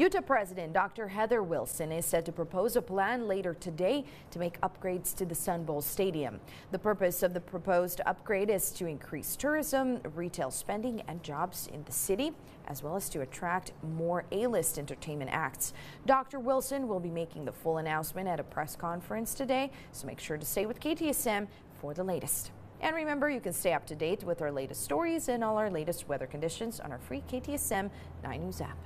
UTEP President Dr. Heather Wilson is said to propose a plan later today to make upgrades to the Sun Bowl Stadium. The purpose of the proposed upgrade is to increase tourism, retail spending, and jobs in the city, as well as to attract more A-list entertainment acts. Dr. Wilson will be making the full announcement at a press conference today, so make sure to stay with KTSM for the latest. And remember, you can stay up to date with our latest stories and all our latest weather conditions on our free KTSM 9 News app.